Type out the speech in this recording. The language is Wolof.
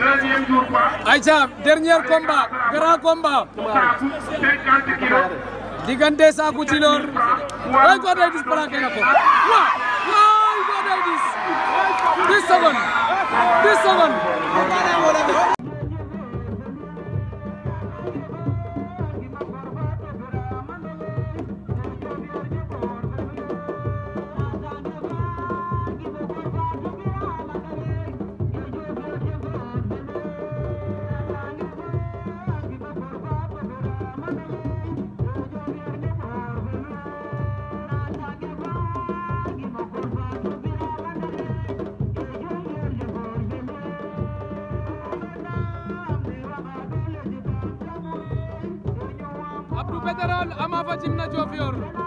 deuxième jour ba. Aïcha dernier combat grand combat. diggante Saku Djilor. waay Godoy Dis plaqué na ko. waaw waay Godoy Dis. 10 secondes 10 secondes. Abdou Péterol Ama Fatim na Diofior